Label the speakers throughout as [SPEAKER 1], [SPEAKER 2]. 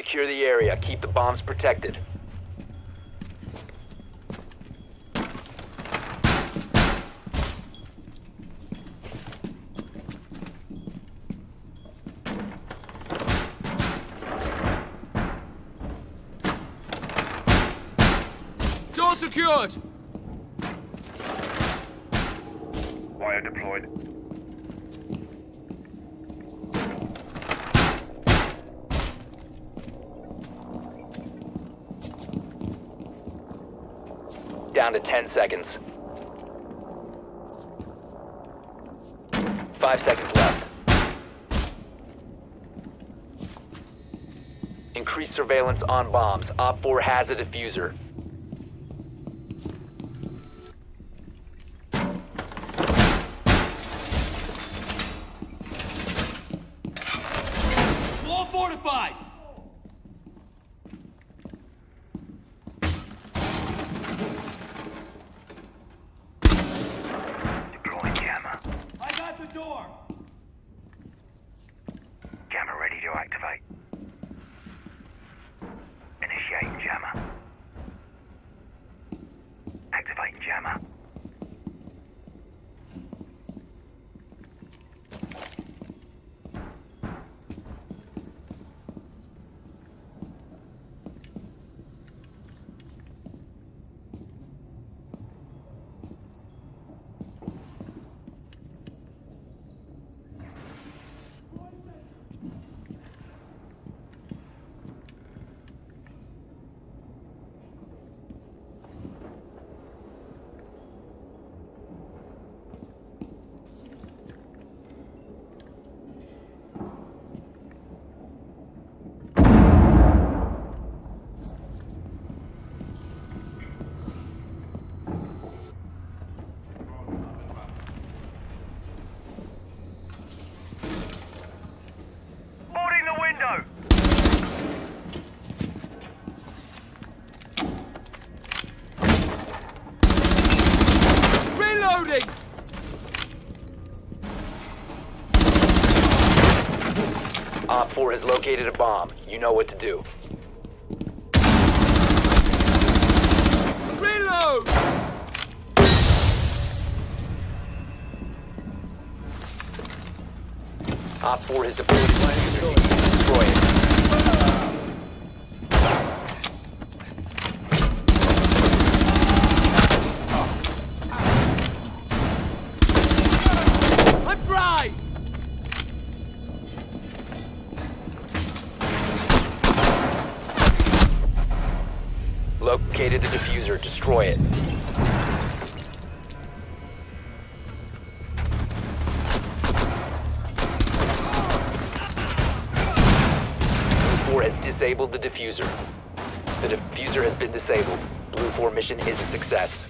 [SPEAKER 1] Secure the area. Keep the bombs protected.
[SPEAKER 2] Door secured!
[SPEAKER 3] Wire deployed.
[SPEAKER 1] Down to 10 seconds. Five seconds left. Increase surveillance on bombs. OPFOR has a defuser. 4 has located a bomb. You know what to do.
[SPEAKER 2] Reload!
[SPEAKER 1] OPFOR has deployed a defuser. Destroy it. Located the defuser. Destroy it. Blue 4 has disabled the defuser. The defuser has been disabled. Blue 4 mission is a success.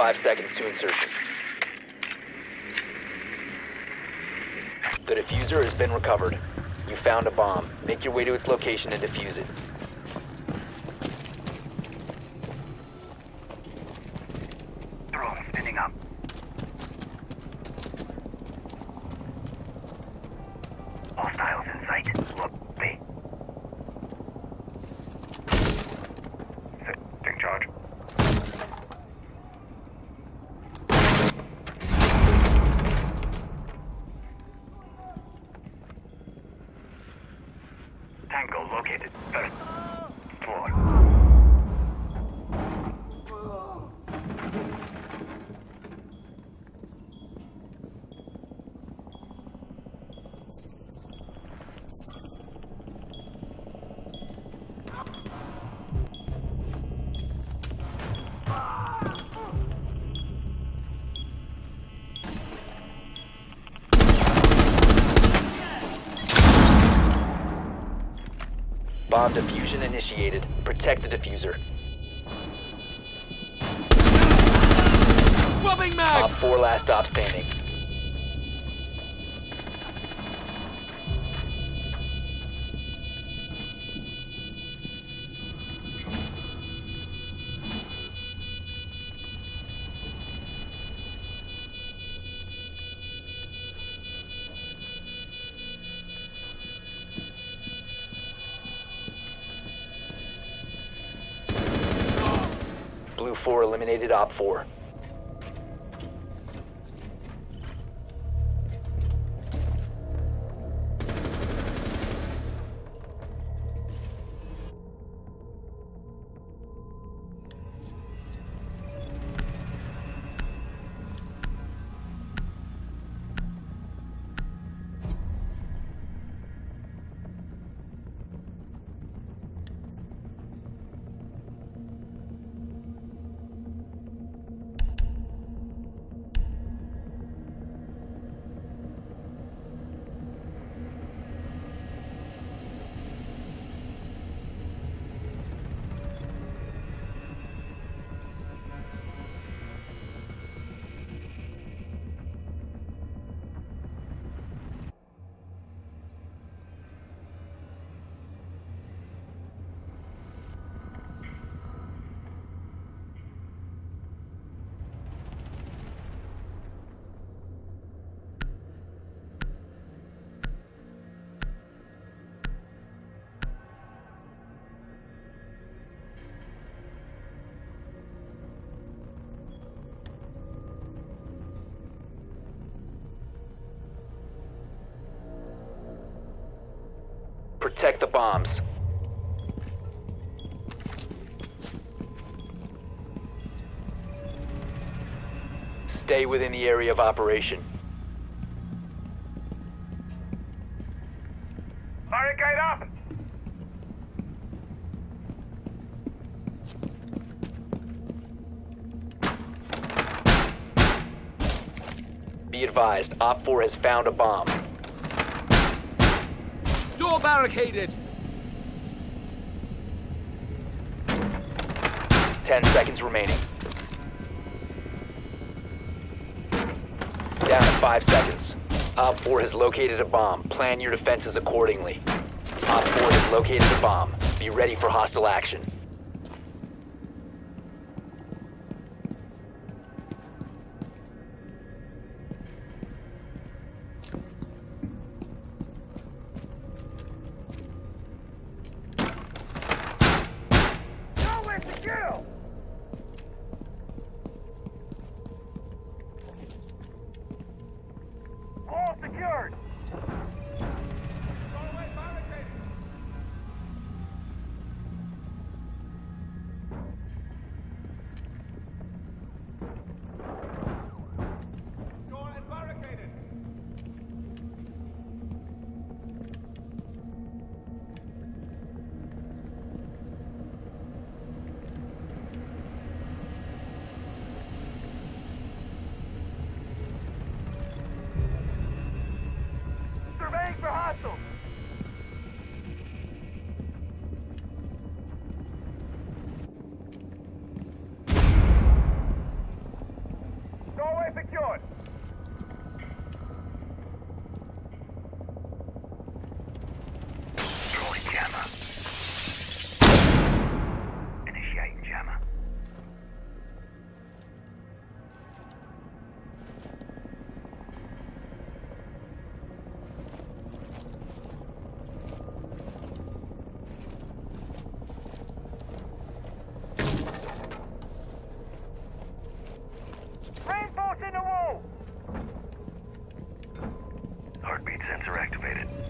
[SPEAKER 1] 5 seconds to insertion. The defuser has been recovered. You found a bomb. Make your way to its location and defuse it. Bomb diffusion initiated. Protect the defuser.
[SPEAKER 2] Swapping
[SPEAKER 1] Op
[SPEAKER 2] mags!
[SPEAKER 1] 4 last stop standing. 4 eliminated OPFOR. Protect the bombs. Stay within the area of operation.
[SPEAKER 3] Barricade up!
[SPEAKER 1] Be advised, OPFOR has found a bomb.
[SPEAKER 2] Door barricaded!
[SPEAKER 1] 10 seconds remaining. Down to 5 seconds. OPFOR has located a bomb. Plan your defenses accordingly. OPFOR has located a bomb. Be ready for hostile action. activated.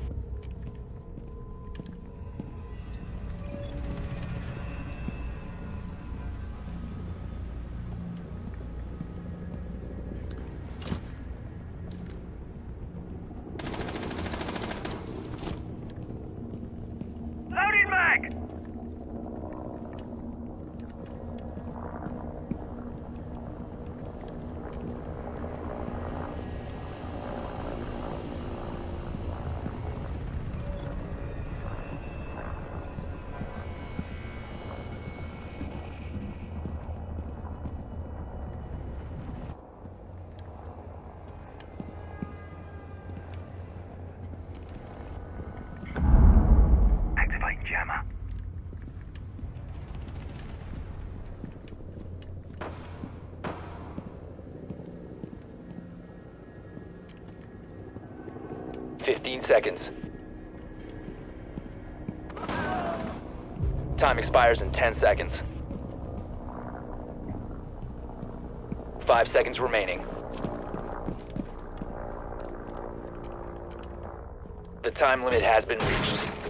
[SPEAKER 1] 15 seconds. Time expires in 10 seconds. 5 seconds remaining. The time limit has been reached.